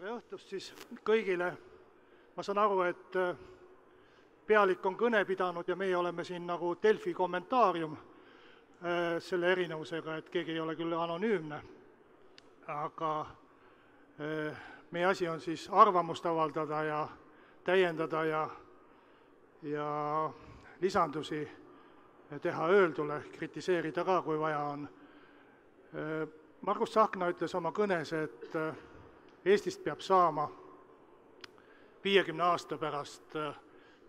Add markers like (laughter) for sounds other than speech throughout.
tere õhtust siis kõigile. ma saan aru, et äh, pealik on kõne pidanud ja meie oleme siin nagu Delfi kommentaarium äh, selle erinevusega, et keegi ei ole küll anonüümne. aga äh, meie asi on siis arvamust avaldada ja täiendada ja, ja lisandusi teha öeldule, kritiseerida ka, kui vaja on. Margus Tsahkna ütles oma kõnes, et Eestist peab saama viiekümne aasta pärast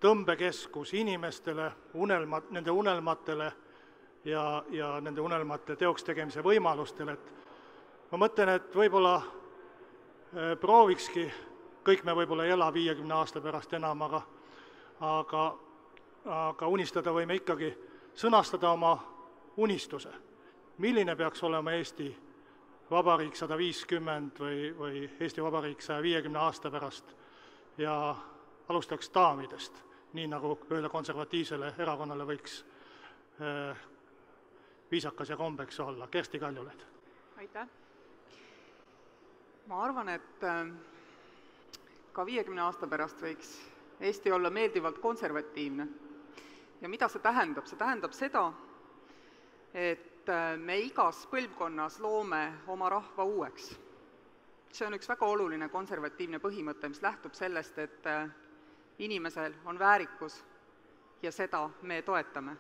tõmbekeskus inimestele, unelma, nende unelmatele ja, ja nende unelmate teoks tegemise võimalustele, et ma mõtlen, et võib-olla äh, proovikski, kõik me võib-olla ei ela viiekümne aasta pärast enam, aga aga, aga unistada võime ikkagi, sõnastada oma unistuse. milline peaks olema Eesti Vabariik sada viiskümmend või, või Eesti Vabariik saja viiekümne aasta pärast ja alustaks daamidest, nii nagu ühele konservatiivsele erakonnale võiks äh, viisakas ja kombeks olla. Kersti Kaljulaid. aitäh! ma arvan, et äh, ka viiekümne aasta pärast võiks Eesti olla meeldivalt konservatiivne. ja mida see tähendab? see tähendab seda, et et äh, me igas põlvkonnas loome oma rahva uueks. see on üks väga oluline konservatiivne põhimõte, mis lähtub sellest, et äh, inimesel on väärikus ja seda me toetame.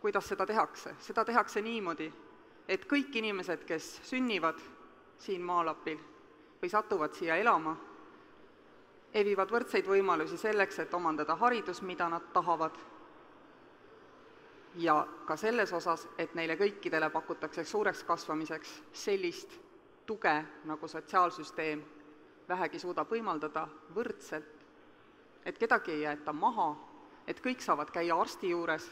kuidas seda tehakse? seda tehakse niimoodi, et kõik inimesed, kes sünnivad siin maalapil või satuvad siia elama, evivad võrdseid võimalusi selleks, et omandada haridus, mida nad tahavad ja ka selles osas, et neile kõikidele pakutakse suureks kasvamiseks sellist tuge, nagu sotsiaalsüsteem vähegi suudab võimaldada, võrdselt, et kedagi ei jäeta maha, et kõik saavad käia arsti juures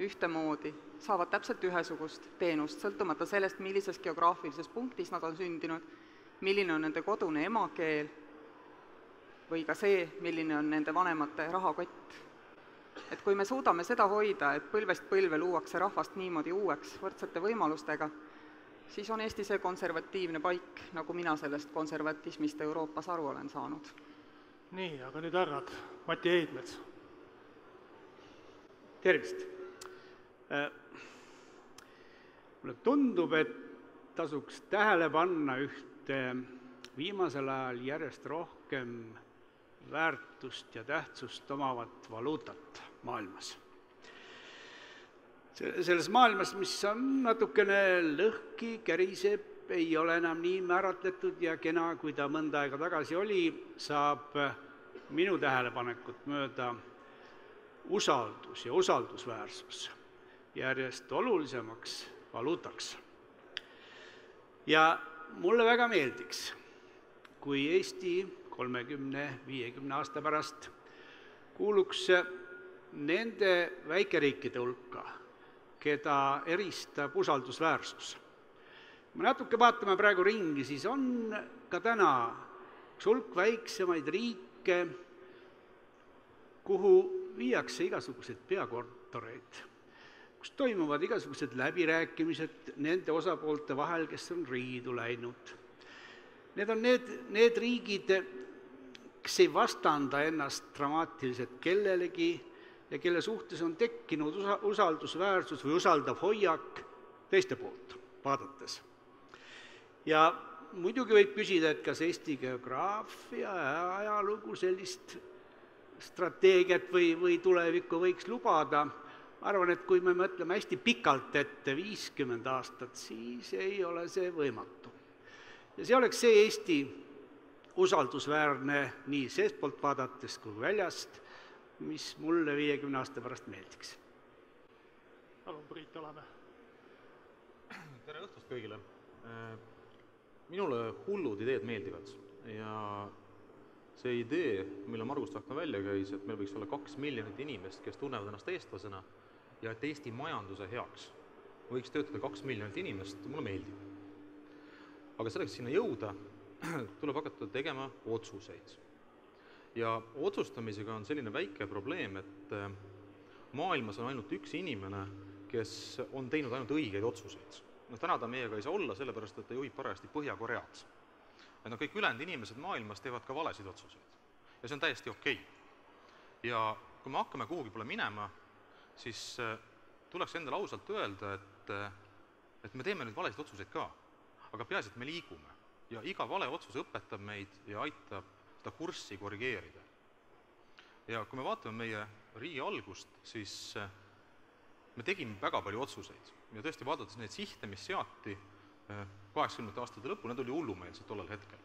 ühtemoodi, saavad täpselt ühesugust teenust, sõltumata sellest, millises geograafilises punktis nad on sündinud, milline on nende kodune emakeel või ka see, milline on nende vanemate rahakott et kui me suudame seda hoida, et põlvest põlve luuakse rahvast niimoodi uueks võrdsete võimalustega, siis on Eesti see konservatiivne paik, nagu mina sellest konservatismist Euroopas aru olen saanud. nii, aga nüüd härrad, Mati Heidmets. tervist! Äh, mulle tundub, et tasuks tähele panna ühte viimasel ajal järjest rohkem väärtust ja tähtsust omavat valuutat maailmas. selles maailmas, mis on natukene lõhki, käriseb, ei ole enam nii määratletud ja kena, kui ta mõnda aega tagasi oli, saab minu tähelepanekut mööda usaldus ja usaldusväärsus järjest olulisemaks valuutaks. ja mulle väga meeldiks, kui Eesti kolmekümne, viiekümne aasta pärast kuuluks nende väikeriikide hulka, keda eristab usaldusväärsus. kui me natuke vaatame praegu ringi, siis on ka täna üks hulk väiksemaid riike, kuhu viiakse igasuguseid peakortereid, kus toimuvad igasugused läbirääkimised nende osapoolte vahel, kes on riidu läinud. Need on need, need riigid, kes ei vastanda ennast dramaatiliselt kellelegi ja kelle suhtes on tekkinud usa-, usaldusväärsus või usaldav hoiak teiste poolt vaadates. ja muidugi võib küsida, et kas Eesti geograafia ja ajalugu sellist strateegiat või, või tulevikku võiks lubada, arvan, et kui me mõtleme hästi pikalt ette, viiskümmend aastat, siis ei ole see võimatu. ja see oleks see Eesti, usaldusväärne nii seestpoolt vaadates kui väljast, mis mulle viiekümne aasta pärast meeldiks. palun, Priit Alamäe. tere õhtust kõigile! minule hullud ideed meeldivad ja see idee, mille Margus Tsahkna välja käis, et meil võiks olla kaks miljonit inimest, kes tunnevad ennast eestlasena ja et Eesti majanduse heaks võiks töötada kaks miljonit inimest, mulle meeldib. aga selleks sinna jõuda, (clears throat) tuleb hakata tegema otsuseid. Ja otsustamisega on selline väike probleem, et äh, maailmas on ainult üks inimene, kes on teinud ainult õigeid otsuseid. noh, täna ta meiega ei saa olla, sellepärast et ta juhib parajasti Põhja-Koread. et no kõik ülejäänud inimesed maailmas teevad ka valesid otsuseid. ja see on täiesti okei okay.. ja kui me hakkame kuhugi poole minema, siis äh, tuleks endale ausalt öelda, et äh, et me teeme nüüd valesid otsuseid ka, aga peaasi, et me liigume. ja iga vale otsus õpetab meid ja aitab seda kurssi korrigeerida. ja kui me vaatame meie riigi algust, siis äh, me tegime väga palju otsuseid ja tõesti, vaadates neid sihte, mis seati kaheksakümnendate aastate lõpul, need oli hullumeelsed tollel hetkel.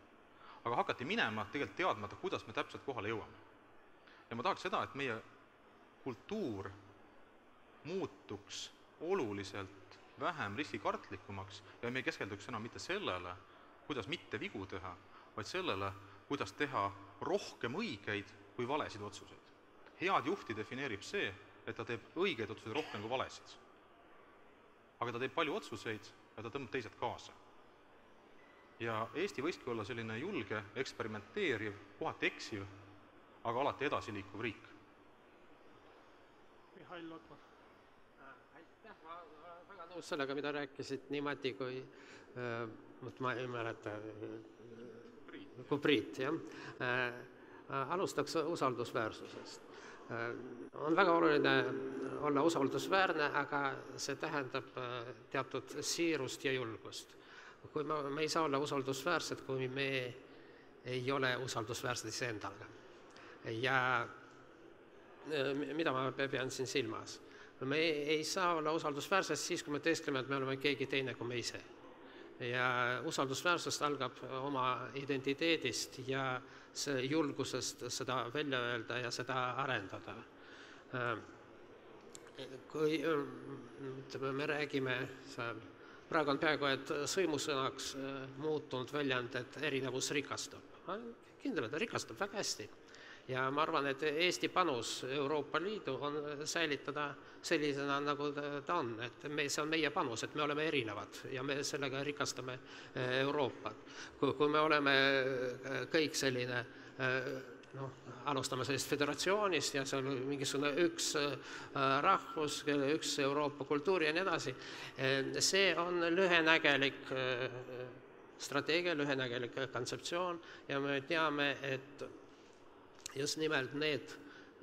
aga hakati minema tegelikult teadmata, kuidas me täpselt kohale jõuame. ja ma tahaks seda, et meie kultuur muutuks oluliselt vähem riskikartlikumaks ja me ei keskenduks enam mitte sellele, kuidas mitte vigu teha, vaid sellele, kuidas teha rohkem õigeid kui valesid otsuseid. head juhti defineerib see, et ta teeb õigeid otsuseid rohkem kui valesid. aga ta teeb palju otsuseid ja ta tõmbab teised kaasa. ja Eesti võikski olla selline julge, eksperimenteeriv, kohati eksiv, aga alati edasiliikuv riik. Mihhail Lotman. aitäh, ma olen väga nõus sellega, mida rääkisid nii Mati kui äh, vot ma ei mäleta, kui Priit, jah äh,. alustaks usaldusväärsusest äh,. on väga oluline olla usaldusväärne, aga see tähendab äh, teatud siirust ja julgust. kui me, me ei saa olla usaldusväärsed, kui me ei ole usaldusväärsed iseendaga. ja äh, mida ma pean siin silmas? me ei saa olla usaldusväärsed siis, kui me teeskleme, et me oleme keegi teine kui me ise. Ja usaldusväärsus algab oma identiteedist ja julgusest seda välja öelda ja seda arendada. kui ütleme, me räägime seal, praegu on peaaegu et sõimusõnaks muutunud väljend, et erinevus rikastab. kindel, et ta rikastab väga hästi ja ma arvan, et Eesti panus Euroopa Liidu on säilitada sellisena, nagu ta on, et me, see on meie panus, et me oleme erinevad ja me sellega rikastame Euroopat. kui, kui me oleme kõik selline noh, alustame sellest föderatsioonist ja seal mingisugune üks rahvus, üks Euroopa kultuur ja nii edasi, see on lühenägelik strateegia, lühenägelik kontseptsioon ja me teame, et just nimelt need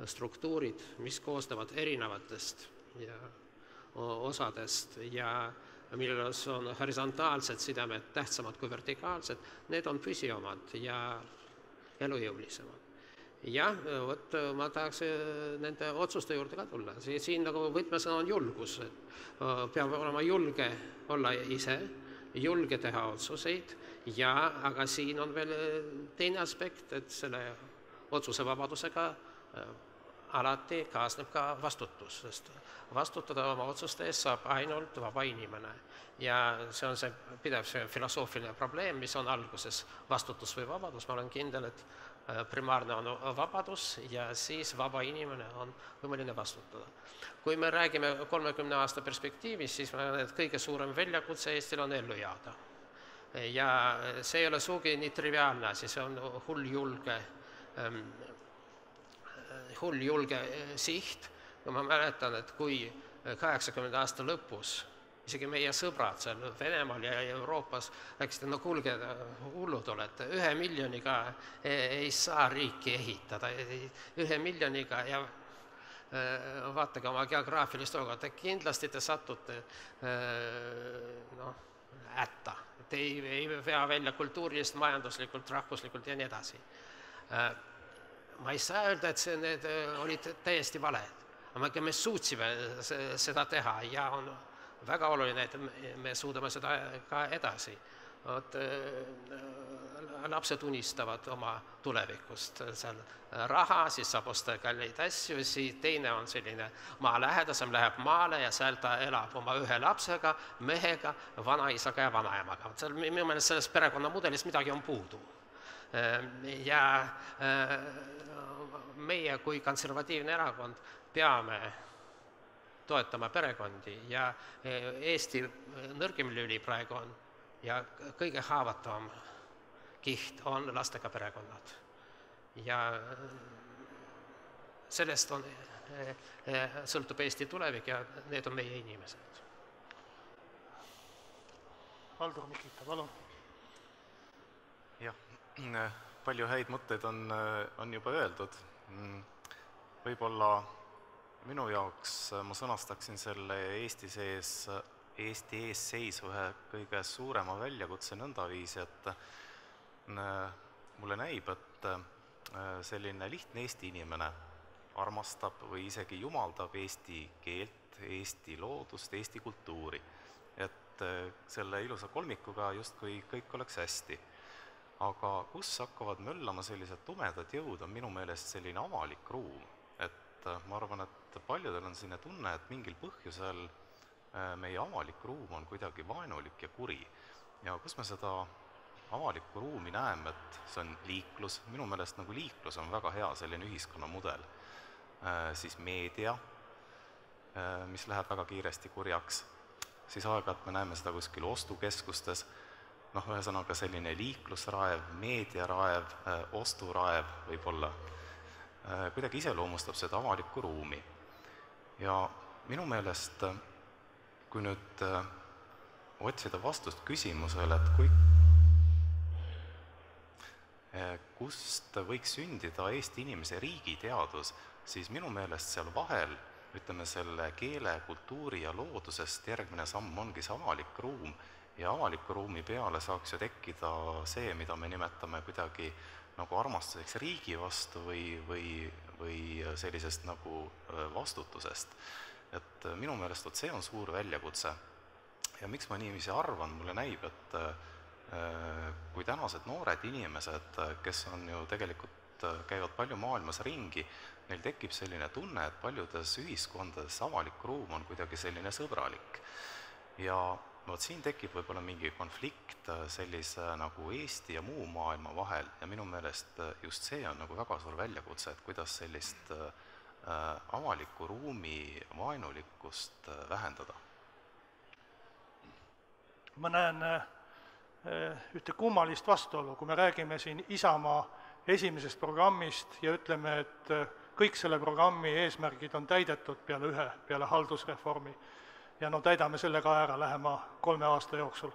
struktuurid, mis koosnevad erinevatest ja osadest ja milles on horisontaalsed sidemed tähtsamad kui vertikaalsed, need on püsivamad ja elujõulisemad. jah, vot ma tahaks nende otsuste juurde ka tulla, siin nagu võtmesõna on julgus, et peab olema julge olla ise, julge teha otsuseid ja aga siin on veel teine aspekt, et selle otsusevabadusega alati kaasneb ka vastutus, sest vastutada oma otsuste eest saab ainult vaba inimene. ja see on see pidev see filosoofiline probleem, mis on alguses vastutus või vabadus, ma olen kindel, et primaarne on vabadus ja siis vaba inimene on võimeline vastutada. kui me räägime kolmekümne aasta perspektiivis, siis ma arvan, et kõige suurem väljakutse Eestil on ellu jääda. ja see ei ole sugugi nii triviaalne asi, see on hulljulge hulljulge siht, ma mäletan, et kui kaheksakümnenda aasta lõpus isegi meie sõbrad seal Venemaal ja Euroopas rääkisid, no kuulge, hullud olete, ühe miljoniga ei saa riiki ehitada, ühe miljoniga ja vaadake oma geograafilist olukorda, kindlasti te satute noh, hätta. Te ei, ei vea välja kultuuriliselt, majanduslikult, rahvuslikult ja nii edasi ma ei saa öelda, et see, need olid täiesti valed, aga me suutsime seda teha ja on väga oluline, et me suudame seda ka edasi. vot lapsed unistavad oma tulevikust, seal raha, siis saab osta kalleid asju, siis teine on selline maalähedasem, läheb maale ja seal ta elab oma ühe lapsega, mehega, vanaisaga ja vanaemaga. seal minu meelest selles perekonnamudelis midagi on puudu ja meie kui konservatiivne erakond peame toetama perekondi ja Eesti nõrgim lüli praegu on ja kõige haavatavam kiht on lastega perekonnad. ja sellest on, sõltub Eesti tulevik ja need on meie inimesed. Valdur Mikita, palun. Palju häid mõtteid on, on juba öeldud. Mm, võib-olla minu jaoks ma sõnastaksin selle Eesti sees, Eesti ees seisva ühe kõige suurema väljakutse nõndaviisi, et mulle näib, et selline lihtne Eesti inimene armastab või isegi jumaldab eesti keelt, Eesti loodust, Eesti kultuuri. et selle ilusa kolmikuga justkui kõik oleks hästi aga kus hakkavad möllama sellised tumedad jõud, on minu meelest selline avalik ruum. et äh, ma arvan, et paljudel on selline tunne, et mingil põhjusel äh, meie avalik ruum on kuidagi vaenulik ja kuri. ja kus me seda avalikku ruumi näeme, et see on liiklus, minu meelest nagu liiklus on väga hea selline ühiskonnamudel, äh, siis meedia, mis läheb väga kiiresti kurjaks, siis aeg-ajalt me näeme seda kuskil ostukeskustes noh, ühesõnaga selline liiklusraev, meediaraev, äh, osturaev võib-olla, äh, kuidagi iseloomustab seda avalikku ruumi. ja minu meelest, äh, kui nüüd otsida vastust küsimusele, et kui, kust võiks sündida Eesti inimese riigiteadus, siis minu meelest seal vahel ütleme, selle keele, kultuuri ja loodusest järgmine samm ongi see avalik ruum ja avaliku ruumi peale saaks ju tekkida see, mida me nimetame kuidagi nagu armastuseks riigi vastu või, või, või sellisest nagu vastutusest. et minu meelest vot see on suur väljakutse. ja miks ma niiviisi arvan, mulle näib, et kui tänased noored inimesed, kes on ju tegelikult, käivad palju maailmas ringi, neil tekib selline tunne, et paljudes ühiskondades avalik ruum on kuidagi selline sõbralik. ja vot siin tekib võib-olla mingi konflikt äh, sellise nagu Eesti ja muu maailma vahel ja minu meelest äh, just see on nagu väga suur väljakutse, et kuidas sellist äh, avaliku ruumi vaenulikkust äh, vähendada. ma näen äh, ühte kummalist vastuolu, kui me räägime siin Isamaa esimesest programmist ja ütleme, et kõik selle programmi eesmärgid on täidetud peale ühe, peale haldusreformi ja no täidame selle ka ära lähema kolme aasta jooksul.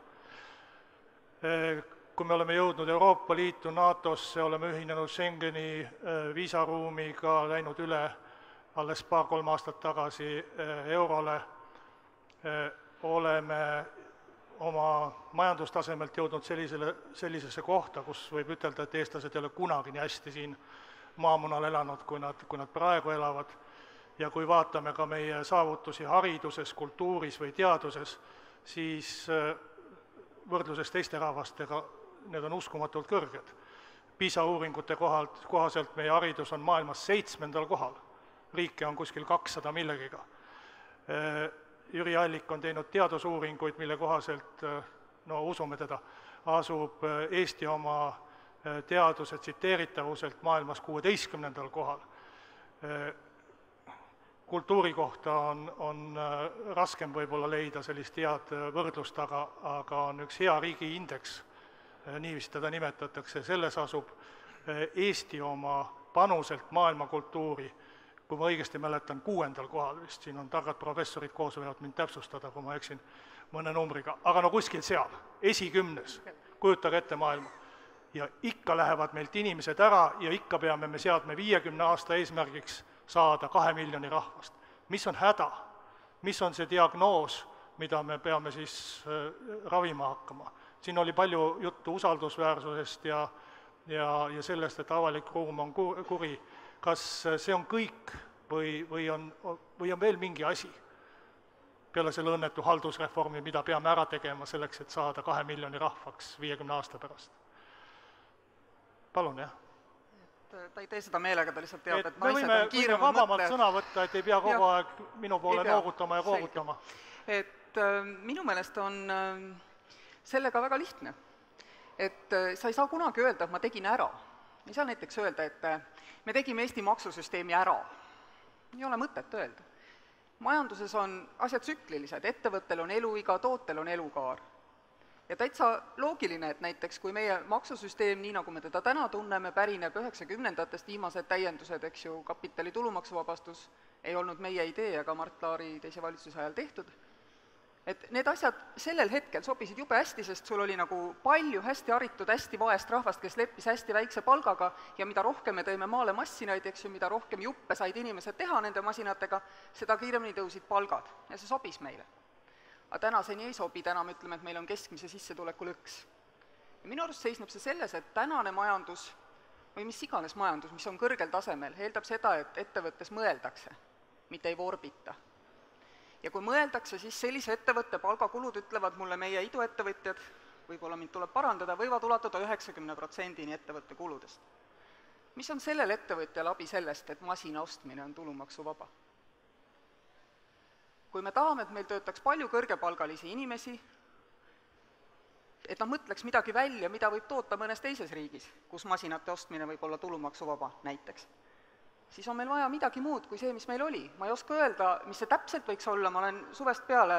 Kui me oleme jõudnud Euroopa Liitu, NATO-sse, oleme ühinenud Schengeni viisaruumiga, läinud üle alles paar-kolm aastat tagasi eurole, oleme oma majandustasemelt jõudnud sellisele, sellisesse kohta, kus võib ütelda, et eestlased ei ole kunagi nii hästi siin maamunal elanud, kui nad, kui nad praegu elavad ja kui vaatame ka meie saavutusi hariduses, kultuuris või teaduses, siis äh, võrdluses teiste rahvastega need on uskumatult kõrged. PISA uuringute kohalt, kohaselt meie haridus on maailmas seitsmendal kohal, riike on kuskil kakssada millegiga. Äh, Jüri Allik on teinud teadusuuringuid, mille kohaselt, äh, no usume teda, asub Eesti oma teaduse tsiteeritavuselt maailmas kuueteistkümnendal kohal kultuuri kohta on, on äh, raskem võib-olla leida sellist head äh, võrdlust, aga, aga on üks hea riigi indeks, äh, niiviisi teda nimetatakse, selles asub Eesti oma panuselt maailmakultuuri, kui ma õigesti mäletan, kuuendal kohal vist, siin on targad professorid koos, võivad mind täpsustada, kui ma eksin mõne numbriga, aga no kuskil seal, esikümnes, kujutage ette maailma. ja ikka lähevad meilt inimesed ära ja ikka peame me seadma viiekümne aasta eesmärgiks saada kahe miljoni rahvast. mis on häda? mis on see diagnoos, mida me peame siis äh, ravima hakkama? siin oli palju juttu usaldusväärsusest ja ja, ja sellest, et avalik ruum on ku-, kuri. kas see on kõik või, või on, või on veel mingi asi peale selle õnnetu haldusreformi, mida peame ära tegema selleks, et saada kahe miljoni rahvaks viiekümne aasta pärast? palun, jah ta ei tee seda meelega, ta lihtsalt teab, et naised võime, on kiiremad võime vabamalt mõtlejad. sõna võtta, et ei pea kogu Jah. aeg minu poole noogutama ja koogutama. et äh, minu meelest on äh, sellega väga lihtne. et äh, sa ei saa kunagi öelda, et ma tegin ära. ei saa näiteks öelda, et äh, me tegime Eesti maksusüsteemi ära. ei ole mõtet öelda. majanduses on asjad tsüklilised, ettevõttel on eluiga, tootel on elukaar ja täitsa loogiline, et näiteks kui meie maksusüsteem, nii nagu me teda täna tunneme, pärineb üheksakümnendatest, viimased täiendused, eks ju, kapitali tulumaksuvabastus, ei olnud meie idee ega Mart Laari teise valitsuse ajal tehtud, et need asjad sellel hetkel sobisid jube hästi, sest sul oli nagu palju hästi haritud, hästi vaest rahvast, kes leppis hästi väikse palgaga ja mida rohkem me tõime maale massinaid, eks ju, mida rohkem juppe said inimesed teha nende masinatega, seda kiiremini tõusid palgad ja see sobis meile. Aga täna see nii ei sobi, täna me ütleme, et meil on keskmise sissetuleku lõks. ja minu arust seisneb see selles, et tänane majandus või mis iganes majandus, mis on kõrgel tasemel, eeldab seda, et ettevõttes mõeldakse, mitte ei vorbita ja kui mõeldakse, siis sellise ettevõtte palgakulud, ütlevad mulle meie iduettevõtjad, võib-olla mind tuleb parandada, võivad ulatuda üheksakümne protsendini ettevõtte kuludest. mis on sellel ettevõtjal abi sellest, et masina ostmine on tulumaksuvaba? Kui me tahame, et meil töötaks palju kõrgepalgalisi inimesi, et nad mõtleks midagi välja, mida võib toota mõnes teises riigis, kus masinate ostmine võib olla tulumaksuvaba näiteks siis on meil vaja midagi muud kui see, mis meil oli. ma ei oska öelda, mis see täpselt võiks olla, ma olen suvest peale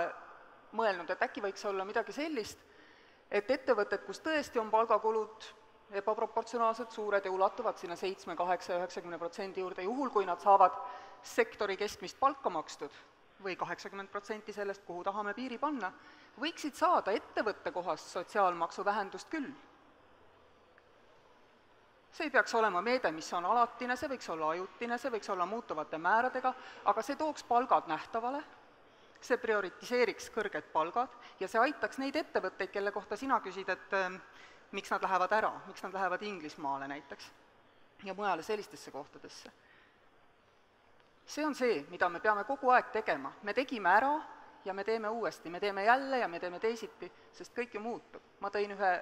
mõelnud, et äkki võiks olla midagi sellist, et ettevõtted, kus tõesti on palgakulud ebaproportsionaalselt suured ja ulatuvad sinna seitsme, kaheksa üheksakümne protsendi juurde, juhul kui nad saavad sektori keskmist palka makstud või kaheksakümmend protsenti sellest, kuhu tahame piiri panna, võiksid saada ettevõtte kohast sotsiaalmaksu vähendust küll see ei peaks olema meede, mis on alatine, see võiks olla ajutine, see võiks olla muutuvate määradega, aga see tooks palgad nähtavale, see prioritiseeriks kõrged palgad ja see aitaks neid ettevõtteid, kelle kohta sina küsid, et äh, miks nad lähevad ära, miks nad lähevad Inglismaale näiteks ja mujale sellistesse kohtadesse. See on see, mida me peame kogu aeg tegema, me tegime ära ja me teeme uuesti, me teeme jälle ja me teeme teisiti, sest kõik ju muutub. ma tõin ühe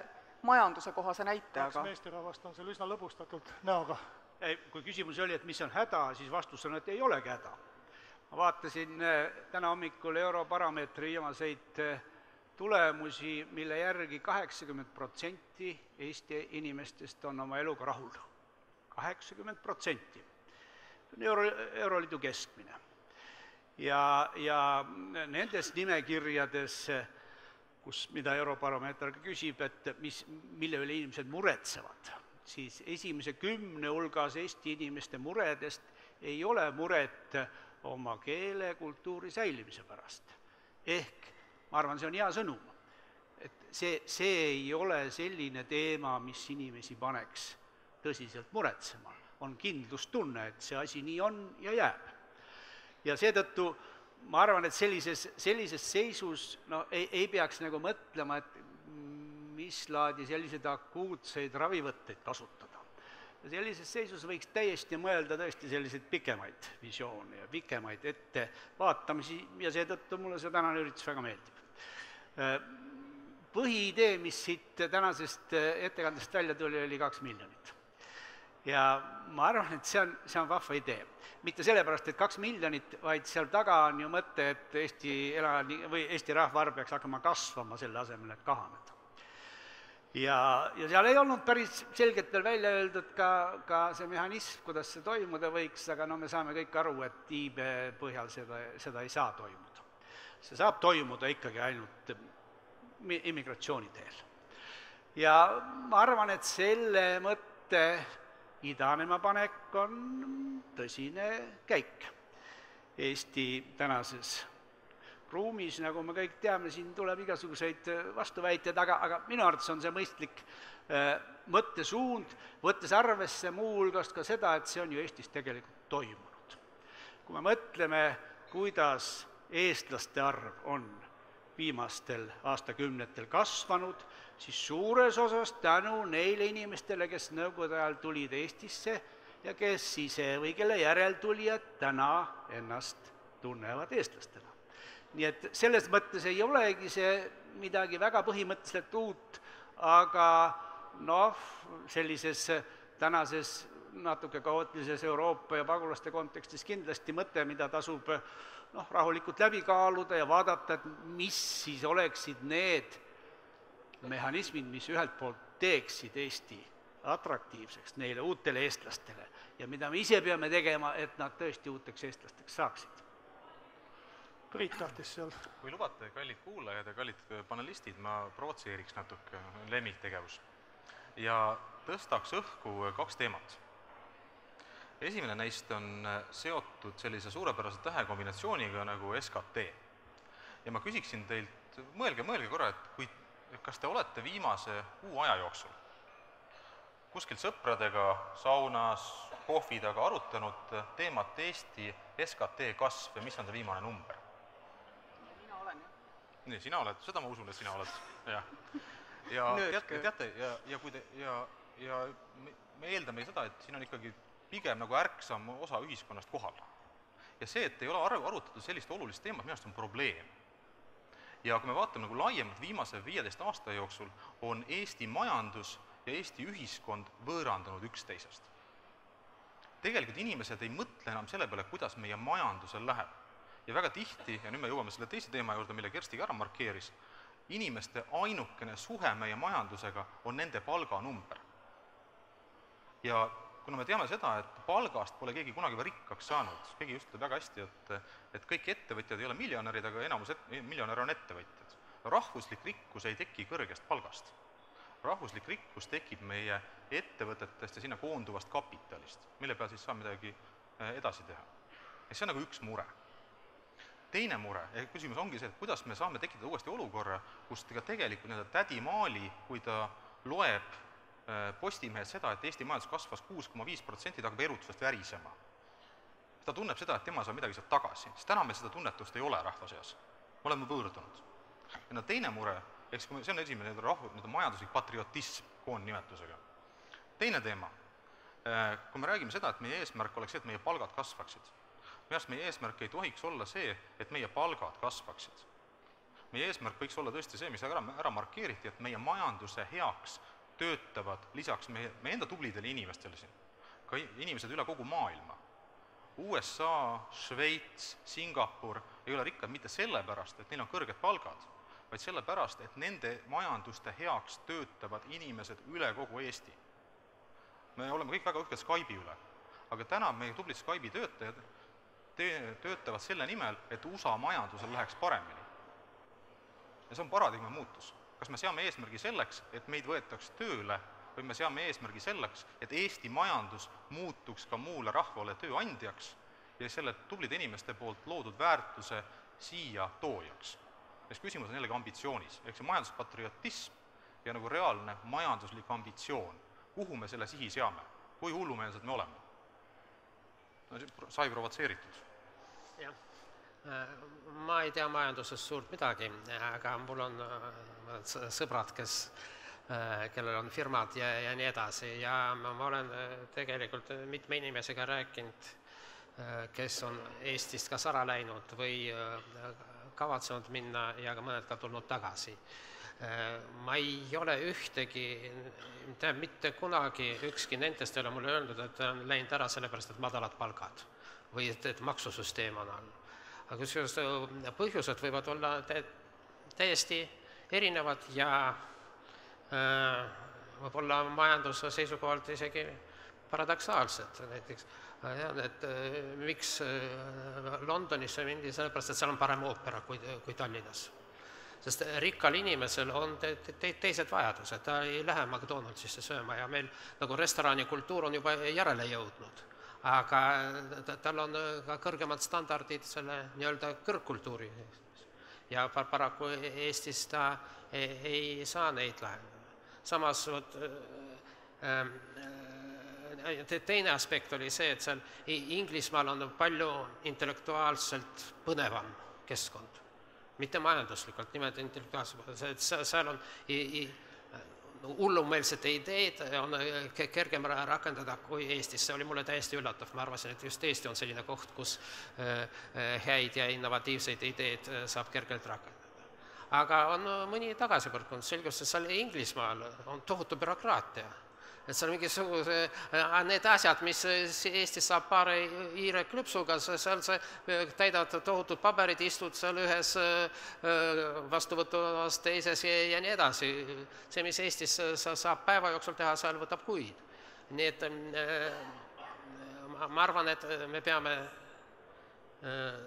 majanduse kohase näite, kaks aga meesterahvast on seal üsna lõbustatud näoga. ei, kui küsimus oli, et mis on häda, siis vastus on, et ei olegi häda. ma vaatasin äh, täna hommikul Europarameetri viimaseid äh, tulemusi, mille järgi kaheksakümmend protsenti Eesti inimestest on oma eluga rahul. kaheksakümmend protsenti. On euro, Euroliidu keskmine. ja, ja nendes nimekirjades kus, mida Eurobaromeeter ka küsib, et mis, mille üle inimesed muretsevad, siis esimese kümne hulgas Eesti inimeste muredest ei ole muret oma keele, kultuuri säilimise pärast. ehk ma arvan, see on hea sõnum, et see, see ei ole selline teema, mis inimesi paneks tõsiselt muretsema. On kindlustunne, et see asi nii on ja jääb. ja seetõttu ma arvan, et sellises, sellises seisus no ei, ei peaks nagu mõtlema, et mis laadi selliseid akuutseid ravivõtteid kasutada. sellises seisus võiks täiesti mõelda tõesti selliseid pikemaid visioone ja pikemaid ettevaatamisi ja seetõttu mulle see tänane üritus väga meeldib. Põhiidee, mis siit tänasest ettekandest välja tuli, oli kaks miljonit. Ja ma arvan, et see on, see on vahva idee mitte sellepärast, et kaks miljonit, vaid seal taga on ju mõte, et Eesti elani- või Eesti rahvaarv peaks hakkama kasvama selle asemel, et kahaneda. ja, ja seal ei olnud päris selgelt veel välja öeldud ka, ka see mehhanism, kuidas see toimuda võiks, aga no me saame kõik aru, et iibe põhjal seda, seda ei saa toimuda. see saab toimuda ikkagi ainult immigratsiooni teel. ja ma arvan, et selle mõtte idanema panek on tõsine käik Eesti tänases ruumis, nagu me kõik teame, siin tuleb igasuguseid vastuväiteid, aga, aga minu arvates on see mõistlik äh, mõttesuund, võttes arvesse muuhulgas ka seda, et see on ju Eestis tegelikult toimunud. kui me mõtleme, kuidas eestlaste arv on viimastel aastakümnetel kasvanud, siis suures osas tänu neile inimestele, kes Nõukogude ajal tulid Eestisse ja kes ise või kelle järeltulijad täna ennast tunnevad eestlastena. nii et selles mõttes ei olegi see midagi väga põhimõtteliselt uut, aga noh, sellises tänases natuke kaootilises Euroopa ja pagulaste kontekstis kindlasti mõte, mida tasub noh, rahulikult läbi kaaluda ja vaadata, et mis siis oleksid need mehhanismid, mis ühelt poolt teeksid Eesti atraktiivseks neile uutele eestlastele ja mida me ise peame tegema, et nad tõesti uuteks eestlasteks saaksid. Priit tahtis seal. kui lubate, kallid kuulajad ja kallid panelistid, ma provotseeriks natuke, lemmiktegevus. ja tõstaks õhku kaks teemat. Esimene neist on seotud sellise suurepärase tähekombinatsiooniga nagu SKT. ja ma küsiksin teilt, mõelge, mõelge korra, et kui, kas te olete viimase kuu aja jooksul kuskil sõpradega saunas, kohvi taga arutanud teemat Eesti SKT kasv ja mis on see viimane number? mina olen jah. nii, sina oled, seda ma usun, et sina oled, jah. ja Nööt teate, teate, ja, ja kui te, ja, ja me, me eeldame seda, et siin on ikkagi pigem nagu ärksam osa ühiskonnast kohal. ja see, et ei ole aru, arutatud sellist olulist teemat, minu arust on probleem. ja kui me vaatame nagu laiemalt viimase viieteist aasta jooksul, on Eesti majandus ja Eesti ühiskond võõrandunud üksteisest. tegelikult inimesed ei mõtle enam selle peale, kuidas meie majandusel läheb. ja väga tihti, ja nüüd me jõuame selle teise teema juurde, mille Kersti ka ära markeeris, inimeste ainukene suhe meie majandusega on nende palganumber. ja kuna me teame seda, et palgast pole keegi kunagi veel rikkaks saanud, keegi just ütleb väga hästi, et et kõik ettevõtjad ei ole miljonärid, aga enamus et-, miljonäre on ettevõtjad. rahvuslik rikkus ei teki kõrgest palgast. rahvuslik rikkus tekib meie ettevõtetest ja sinna koonduvast kapitalist, mille peal siis saab midagi eh, edasi teha. ja see on nagu üks mure teine mure, ehk küsimus ongi see, et kuidas me saame tekitada uuesti olukorra, kus ka tegelikult nii-öelda tädi Maali, kui ta loeb Postimehes seda, et Eesti majandus kasvas kuus koma viis protsenti, ta hakkab erutusest värisema. ta tunneb seda, et tema saab midagi sealt tagasi, sest täna meil seda tunnetust ei ole rahva seas. me oleme võõrdunud. ja no teine mure, siis kui see on esimene nii-öelda rahvu-, nii-öelda majanduslik patriotism koondnimetusega. teine teema, kui me räägime seda, et meie eesmärk oleks see, et meie palgad kasvaksid minu arust meie eesmärk ei tohiks olla see, et meie palgad kasvaksid. meie eesmärk võiks olla tõesti see, mis ära, ära markeeriti, et meie majanduse heaks töötavad lisaks meie, meie enda tublidele inimestele siin, ka inimesed üle kogu maailma. USA, Šveits, Singapur ei ole rikkad mitte sellepärast, et neil on kõrged palgad, vaid sellepärast, et nende majanduste heaks töötavad inimesed üle kogu Eesti. me oleme kõik väga uhked Skype'i üle, aga täna meie tublid Skype'i töötajad tee-, töötavad selle nimel, et USA majandusel läheks paremini. ja see on paradigma muutus. Kas me seame eesmärgi selleks, et meid võetaks tööle, või me seame eesmärgi selleks, et Eesti majandus muutuks ka muule rahvale tööandjaks ja selle tublide inimeste poolt loodud väärtuse siia toojaks. ja siis küsimus on jällegi ambitsioonis, ehk see majanduspatriotism ja nagu reaalne majanduslik ambitsioon, kuhu me selle sihi seame, kui hullumeelsed me oleme no sai provotseeritud. jah, ma ei tea majandusest suurt midagi, aga mul on äh, sõbrad, kes, äh, kellel on firmad ja, ja nii edasi ja ma, ma olen äh, tegelikult mitme inimesega rääkinud, kes on Eestist kas ära läinud või kavatsenud minna ja ka mõned ka tulnud tagasi ma ei ole ühtegi, tähendab mitte kunagi ükski nendest ei ole mulle öelnud, et ta on läinud ära sellepärast, et madalad palgad või et, et maksusüsteem on all. aga kusjuures põhjused võivad olla tä täiesti erinevad ja äh, võib-olla majanduse seisukohalt isegi paradoksaalsed, näiteks ma tean, et äh, miks äh, Londonisse mindi, sellepärast et seal on parem oopera kui, kui Tallinnas. Sest rikkal inimesel on te te teised vajadused, ta ei lähe McDonaldsisse sööma ja meil nagu restoranikultuur on juba järele jõudnud. aga ta, tal on ka kõrgemad standardid selle nii-öelda kõrgkultuuri ja pa-, paraku Eestis ta ei, ei saa neid lahendada. samas vot äh, äh, teine aspekt oli see, et seal Inglismaal on palju intellektuaalselt põnevam keskkond mitte majanduslikult, nimelt intellektuaalselt, seal on hullumeelsete ideed on kergem rakendada kui Eestis, see oli mulle täiesti üllatav, ma arvasin, et just Eesti on selline koht, kus häid ja innovatiivseid ideed saab kergelt rakendada. aga on mõni tagasipõrkunud, selgus, et seal Inglismaal on tohutu bürokraatia et seal mingisuguse, need asjad, mis Eestis saab paari hiire klõpsuga, seal sa täidad tohutud paberid, istud seal ühes vastuvõtuvas, teises ja, ja nii edasi. see, mis Eestis sa saab päeva jooksul teha, seal võtab kuid. nii et ma arvan, et me peame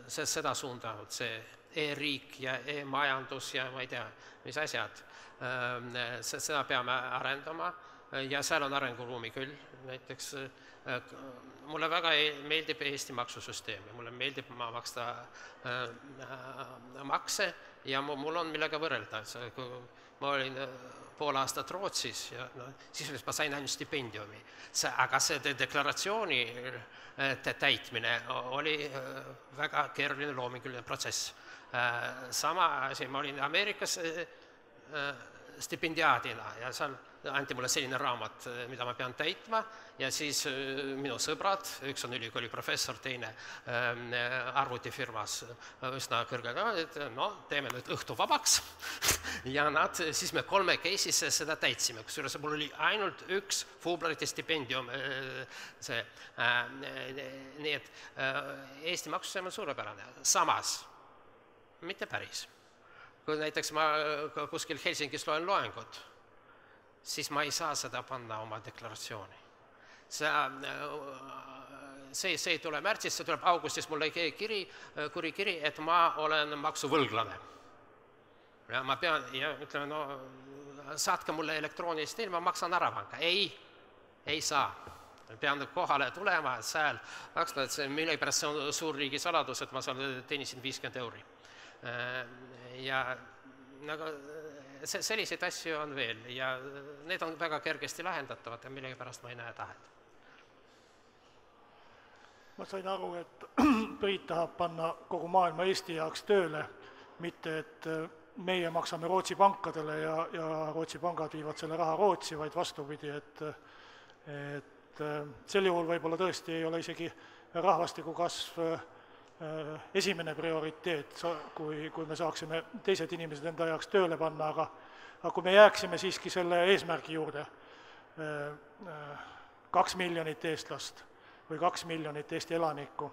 seda suunda, see e-riik ja e-majandus ja ma ei tea, mis asjad, seda peame arendama ja seal on arenguruumi küll, näiteks äh, mulle väga ei, meeldib Eesti maksusüsteem ja mulle meeldib ma maksta äh, makse ja mul on millega võrrelda, et kui ma olin pool aastat Rootsis ja no sisuliselt ma sain ainult stipendiumi. see, aga see de deklaratsiooni täitmine oli väga keeruline loominguline protsess. sama asi, ma olin Ameerikas stipendiaadina ja seal anti mulle selline raamat, mida ma pean täitma. Ja siis äh, minu sõbrad, üks on ülikooli professor, teine ähm, arvutifirmas üsna kõrgel, et no teeme nüüd õhtu vabaks. (laughs) Ja nad, siis me kolmekesi seda täitsime, kusjuures mul oli ainult üks Fulbrighti stipendium, see, äh, nii et Eesti maksusüsteem on suurepärane, samas mitte päris. Kui näiteks ma kuskil Helsingis loen loengut, siis ma ei saa seda panna oma deklaratsiooni. see, see, see ei tule märtsis, see tuleb augustis mulle kiri, kuri kiri, et ma olen maksuvõlglane. ja ma pean, ja ütleme, no saatke mulle elektroonilist ilma, maksan ära panka. ei, ei saa pean kohale tulema, seal maksma, et see, millegipärast see on suur riigisaladus, et ma seal teenisin viiskümmend euri ja nagu selliseid asju on veel ja need on väga kergesti lahendatavad ja millegipärast ma ei näe tahet. ma sain aru, et (clears throat) Priit tahab panna kogu maailma Eesti jaoks tööle, mitte et meie maksame Rootsi pankadele ja, ja Rootsi pangad viivad selle raha Rootsi, vaid vastupidi, et et sel juhul võib-olla tõesti ei ole isegi rahvastiku kasv Äh, esimene prioriteet, kui, kui me saaksime teised inimesed enda jaoks tööle panna, aga aga kui me jääksime siiski selle eesmärgi juurde, äh, äh, kaks miljonit eestlast või kaks miljonit Eesti elanikku,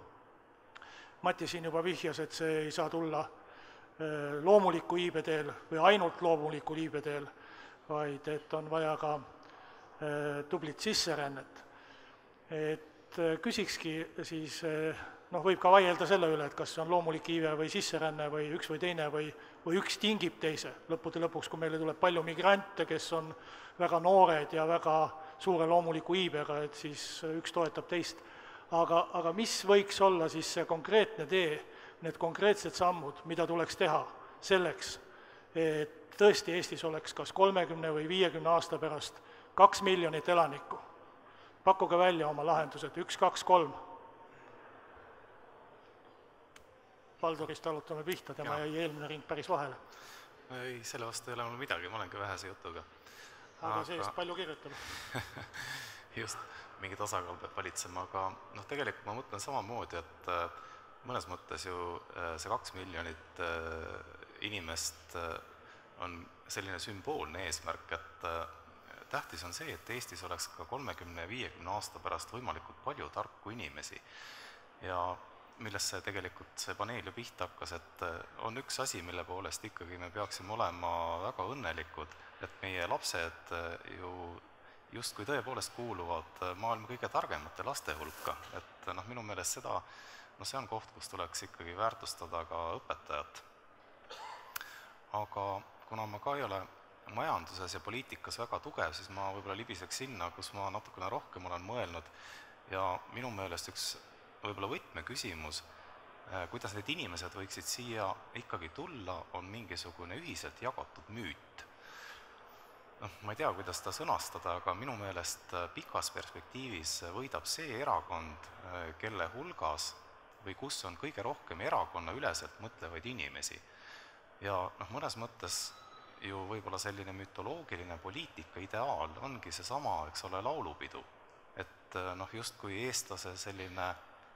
Mati siin juba vihjas, et see ei saa tulla loomuliku iibe teel või ainult loomulikul iibe teel, vaid et on vaja ka tublit sisserännet. et küsikski siis noh, võib ka vaielda selle üle, et kas see on loomulik iive või sisseränne või üks või teine või, või üks tingib teise. lõppude lõpuks, kui meile tuleb palju migrante, kes on väga noored ja väga suure loomuliku iibega, et siis üks toetab teist. aga, aga mis võiks olla siis see konkreetne tee, need konkreetsed sammud, mida tuleks teha selleks, et tõesti Eestis oleks kas kolmekümne või viiekümne aasta pärast kaks miljonit elanikku. pakkuge välja oma lahendused, üks, kaks, kolm Valdorist alutame pihta, tema jäi eelmine ring päris vahele. ei, selle vastu ei ole mul midagi, ma olengi vähese jutuga. aga, aga... see-eest palju kirjutab (laughs) just, mingi tasakaal peab valitsema, aga noh, tegelikult ma mõtlen samamoodi, et äh, mõnes mõttes ju äh, see kaks miljonit äh, inimest on selline sümboolne eesmärk, et tähtis on see, et Eestis oleks ka kolmekümne, viiekümne aasta pärast võimalikult palju tarku inimesi ja millest see tegelikult, see paneel ju pihta hakkas, et äh, on üks asi, mille poolest ikkagi me peaksime olema väga õnnelikud, et meie lapsed äh, ju justkui tõepoolest kuuluvad äh, maailma kõige targemate laste hulka, et noh, minu meelest seda, no see on koht, kus tuleks ikkagi väärtustada ka õpetajat. aga kuna ma ka ei ole majanduses ja poliitikas väga tugev, siis ma võib-olla libiseks sinna, kus ma natukene rohkem olen mõelnud ja minu meelest üks võib-olla võtmeküsimus, äh, kuidas need inimesed võiksid siia ikkagi tulla, on mingisugune ühiselt jagatud müüt. noh, ma ei tea, kuidas seda sõnastada, aga minu meelest äh, pikas perspektiivis võidab see erakond, äh, kelle hulgas või kus on kõige rohkem erakonnaüleselt mõtlevaid inimesi. ja noh, mõnes mõttes ju võib-olla selline mütoloogiline poliitika ideaal ongi seesama, eks ole, laulupidu. et noh, justkui eestlase selline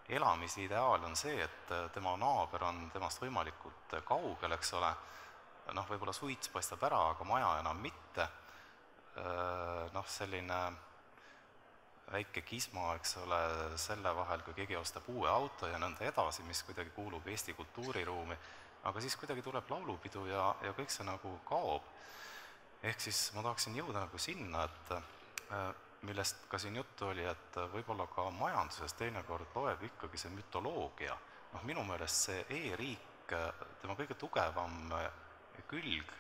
elamise ideaal on see, et äh, tema naaber on temast võimalikult äh, kaugel, eks ole, noh, võib-olla suits paistab ära, aga maja enam mitte, äh, noh, selline väike kisma, eks ole, selle vahel, kui keegi ostab uue auto ja nõnda edasi, mis kuidagi kuulub Eesti kultuuriruumi, aga siis kuidagi tuleb laulupidu ja, ja kõik see nagu kaob. ehk siis ma tahaksin jõuda nagu sinna, et millest ka siin juttu oli, et võib-olla ka majanduses teinekord loeb ikkagi see mütoloogia. noh, minu meelest see e-riik, tema kõige tugevam külg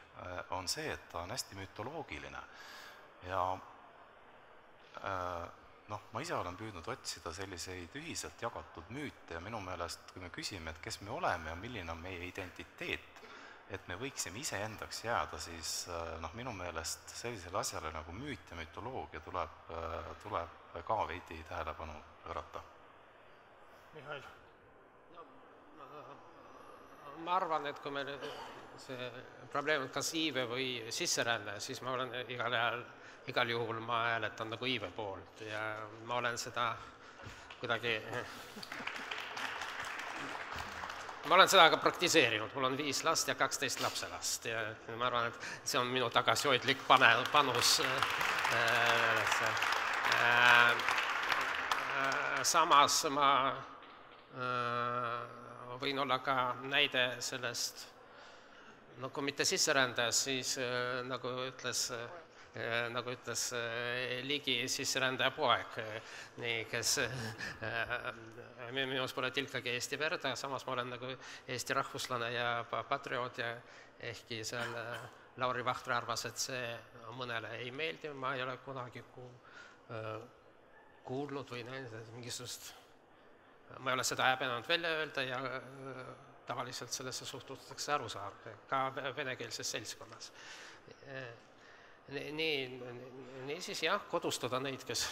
on see, et ta on hästi mütoloogiline. ja äh, noh, ma ise olen püüdnud otsida selliseid ühiselt jagatud müüte ja minu meelest, kui me küsime, et kes me oleme ja milline on meie identiteet, et me võiksime iseendaks jääda, siis äh, noh, minu meelest sellisele asjale nagu müüt ja mütoloogia tuleb, äh, tuleb ka veidi tähelepanu pöörata. Mihhail? ma arvan, et kui meil see probleem on kas iive või sisseränne, siis ma olen igal ajal igal juhul ma hääletan nagu iive poolt ja ma olen seda kuidagi ma olen seda ka praktiseerinud, mul on viis last ja kaksteist lapselast ja ma arvan, et see on minu tagasihoidlik pane, panus äh, äh, samas ma äh, võin olla ka näide sellest, no kui mitte sisserändajas, siis äh, nagu ütles äh, Äh, nagu ütles äh, Ligi sisserändaja poeg, äh, nii, kes minus pole tilkagi Eesti verd, aga samas ma olen nagu Eesti rahvuslane ja patrioot ja ehkki seal Lauri Vahtre arvas, et see mõnele ei meeldi, ma ei ole kunagi ku-, kuulnud või näinud mingisugust, ma ei ole seda häbenenud välja öelda ja tavaliselt sellesse suhtutakse arusaadavalt, ka venekeelses seltskonnas nii, niisiis jah, kodustada neid, kes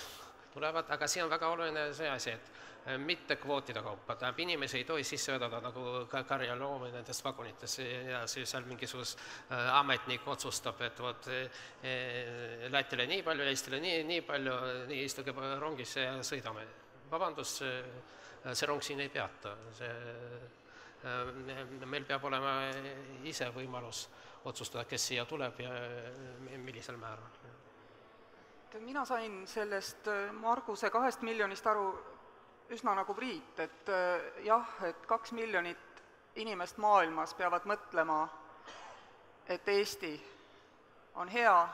tulevad, aga siin on väga oluline see asi, et äh, mitte kvootide kaupa, tähendab, inimesi ei tohi sisse vedada nagu ka karjaloomi nendest vagunitesse ja siis seal mingisugune äh, ametnik otsustab, et vot äh, Lätile nii palju, Eestile nii, nii palju, nii istuge rongisse ja sõidame. vabandust, see rong siin ei peata, see, meil peab olema ise võimalus otsustada, kes siia tuleb ja millisel määral. mina sain sellest äh, Marguse kahest miljonist aru üsna nagu Priit, et äh, jah, et kaks miljonit inimest maailmas peavad mõtlema, et Eesti on hea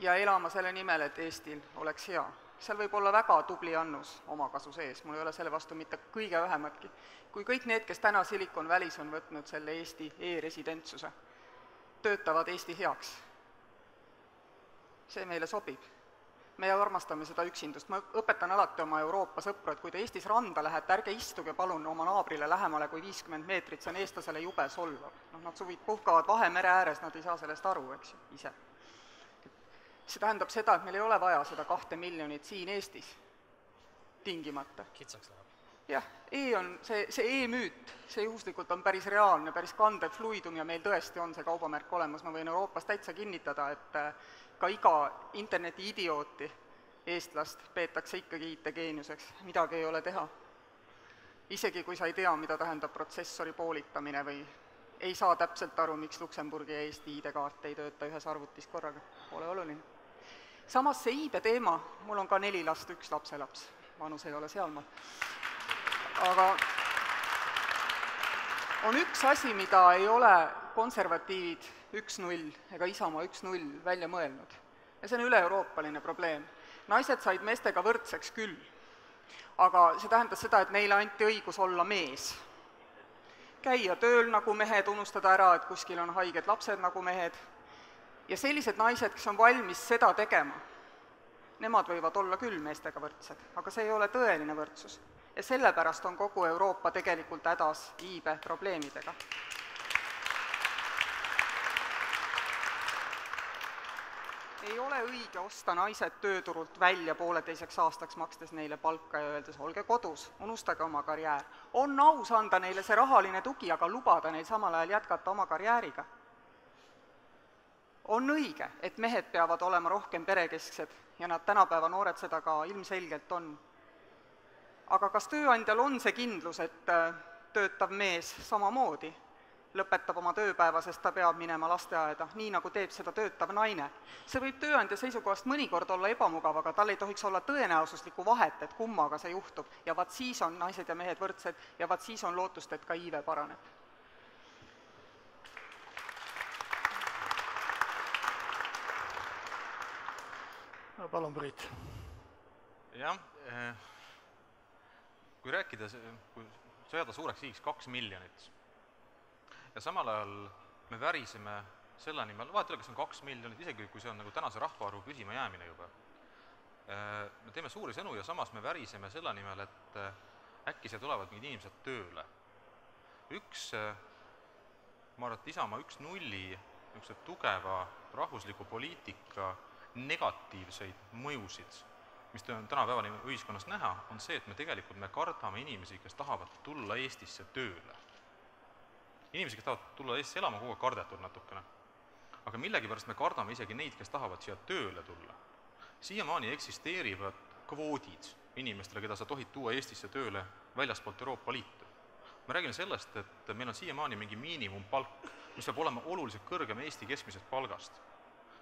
ja elama selle nimel, et Eestil oleks hea. seal võib olla väga tubli annus omakasu sees, mul ei ole selle vastu mitte kõige vähematki. kui kõik need, kes täna Silicon Valley's on võtnud selle Eesti e-residentsuse töötavad Eesti heaks. see meile sobib. me armastame seda üksindust, ma õpetan alati oma Euroopa sõpru, et kui te Eestis randa lähete, ärge istuge palun oma naabrile lähemale kui viiskümmend meetrit, see on eestlasele jube solvav. noh, nad suvi puhkavad Vahemere ääres, nad ei saa sellest aru, eks ju, ise. see tähendab seda, et meil ei ole vaja seda kahte miljonit siin Eestis tingimata. kitsaks läheb jah, E on see, see E-müüt, see juhuslikult on päris reaalne, päris kandev fluidum ja meil tõesti on see kaubamärk olemas, ma võin Euroopas täitsa kinnitada, et äh, ka iga internetiidiooti, eestlast, peetakse ikkagi IT-geeniuseks, midagi ei ole teha. isegi kui sa ei tea, mida tähendab protsessori poolitamine või ei saa täpselt aru, miks Luksemburgi ja Eesti ID-kaart ei tööta ühes arvutis korraga, pole oluline. samas see iibe teema, mul on ka neli last, üks lapselaps, vanus ei ole sealmaal aga on üks asi, mida ei ole konservatiivid üks-null ega Isamaa üks-null välja mõelnud. Ja see on üle-euroopaline probleem. naised said meestega võrdseks küll, aga see tähendas seda, et neile anti õigus olla mees. käia tööl nagu mehed, unustada ära, et kuskil on haiged lapsed nagu mehed, ja sellised naised, kes on valmis seda tegema, nemad võivad olla küll meestega võrdsed, aga see ei ole tõeline võrdsus ja sellepärast on kogu Euroopa tegelikult hädas iibe probleemidega. ei ole õige osta naised tööturult välja pooleteiseks aastaks, makstes neile palka ja öeldes olge kodus, unustage oma karjäär. on aus anda neile see rahaline tugi, aga lubada neil samal ajal jätkata oma karjääriga. on õige, et mehed peavad olema rohkem perekesksed ja nad tänapäeva noored seda ka ilmselgelt on aga kas tööandjal on see kindlus, et äh, töötav mees samamoodi lõpetab oma tööpäeva, sest ta peab minema lasteaeda, nii nagu teeb seda töötav naine. see võib tööandja seisukohast mõnikord olla ebamugav, aga tal ei tohiks olla tõenäosuslikku vahet, et kummaga see juhtub ja vaat siis on naised ja mehed võrdsed ja vaat siis on lootust, et ka iive paraneb. palun, Priit. jah eh kui rääkida, kui seada suureks sihiks kaks miljonit ja samal ajal me väriseme selle nimel, vahet ei ole, kas on kaks miljonit, isegi kui see on nagu tänase rahvaarvu püsimajäämine juba, me teeme suuri sõnu ja samas me väriseme selle nimel, et äkki siia tulevad mingid inimesed tööle. üks, ma arvan, et Isamaa üks nulli niisuguse tugeva rahvusliku poliitika negatiivseid mõjusid, mis on tänapäeval ühiskonnas näha, on see, et me tegelikult, me kardame inimesi, kes tahavad tulla Eestisse tööle. inimesi, kes tahavad tulla Eestisse elama, kogu aeg kardetud natukene. aga millegipärast me kardame isegi neid, kes tahavad siia tööle tulla. siiamaani eksisteerivad kvoodid inimestele, keda sa tohid tuua Eestisse tööle väljaspoolt Euroopa Liitu. me räägime sellest, et meil on siiamaani mingi miinimumpalk, mis peab olema oluliselt kõrgem Eesti keskmisest palgast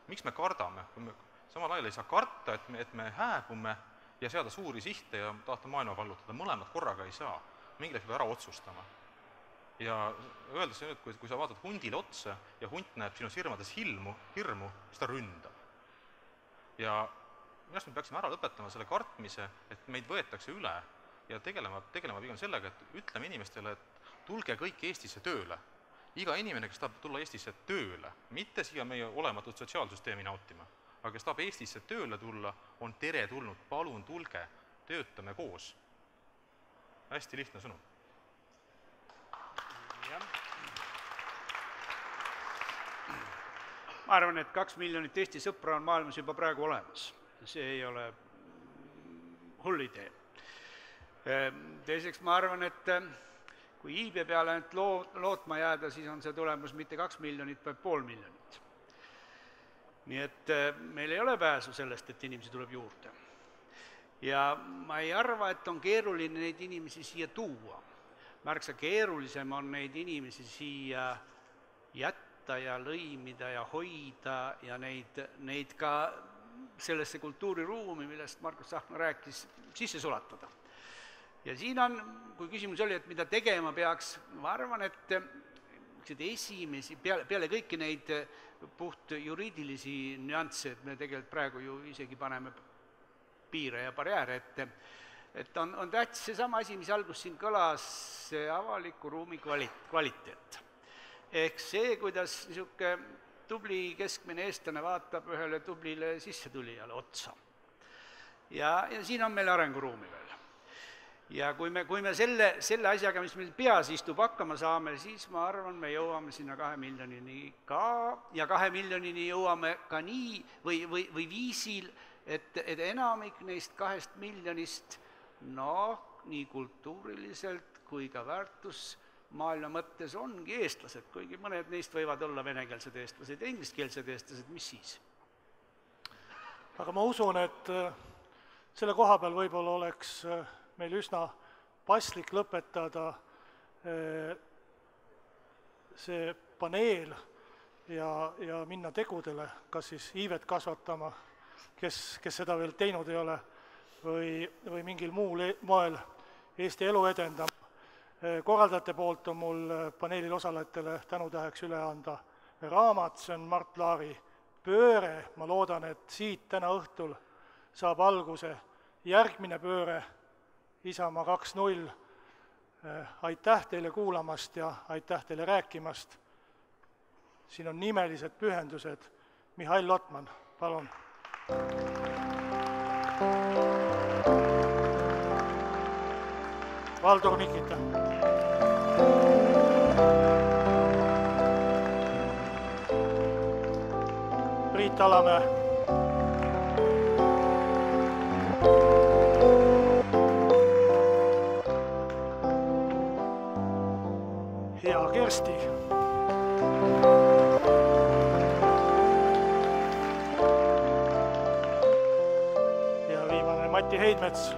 miks me kardame, kui me samal ajal ei saa karta, et me, et me hääbume ja seada suuri sihte ja tahta maailma vallutada, mõlemat korraga ei saa. mingi hetk peab ära otsustama. ja öeldes nüüd, kui, kui sa vaatad hundile otsa ja hunt näeb sinu sirmades hilmu, hirmu, siis ta ründab. ja minu arust me peaksime ära lõpetama selle kartmise, et meid võetakse üle ja tegelema, tegelema pigem sellega, et ütleme inimestele, et tulge kõik Eestisse tööle iga inimene, kes tahab tulla Eestisse tööle, mitte siia meie olematut sotsiaalsüsteemi nautima, aga kes tahab Eestisse tööle tulla, on teretulnud, palun tulge, töötame koos. hästi lihtne sõnum. ma arvan, et kaks miljonit Eesti sõpra on maailmas juba praegu olemas. see ei ole hull idee. Teiseks ma arvan, et kui iibe peale ainult loo-, lootma jääda, siis on see tulemus mitte kaks miljonit, vaid pool miljonit. Nii et äh, meil ei ole pääsu sellest, et inimesi tuleb juurde. ja ma ei arva, et on keeruline neid inimesi siia tuua. märksa keerulisem on neid inimesi siia jätta ja lõimida ja hoida ja neid, neid ka sellesse kultuuriruumi, millest Margus Tsahkna rääkis, sisse sulatada ja siin on, kui küsimus oli, et mida tegema peaks, ma arvan, et niisuguseid esimesi, peale, peale kõiki neid puht juriidilisi nüansse, et me tegelikult praegu ju isegi paneme piire ja barjääre ette, et on, on tähtis seesama asi, mis alguses siin kõlas, see avaliku ruumi kvali-, kvaliteet. ehk see, kuidas niisugune tubli keskmine eestlane vaatab ühele tublile sissetulijale otsa. ja, ja siin on meil arenguruumi veel ja kui me, kui me selle, selle asjaga, mis meil peas istub, hakkama saame, siis ma arvan, me jõuame sinna kahe miljonini ka ja kahe miljonini jõuame ka nii või, või, või viisil, et, et enamik neist kahest miljonist noh, nii kultuuriliselt kui ka väärtusmaailma mõttes ongi eestlased, kuigi mõned neist võivad olla venekeelsed eestlased ja ingliskeelsed eestlased, mis siis? aga ma usun, et äh, selle koha peal võib-olla oleks äh, meil üsna paslik lõpetada eh, see paneel ja, ja minna tegudele, kas siis iivet kasvatama, kes, kes seda veel teinud ei ole, või, või mingil muul e-, moel Eesti elu edendama. Eh, korraldajate poolt on mul paneelil osalejatele tänutäheks üle anda raamat, see on Mart Laari Pööre, ma loodan, et siit täna õhtul saab alguse järgmine pööre Isamaa kaks null, äh, aitäh teile kuulamast ja aitäh teile rääkimast. siin on nimelised pühendused. Mihhail Lotman, palun. Valdur Mikita. Priit Alamäe Kersti. ja viimane Mati Heidmets.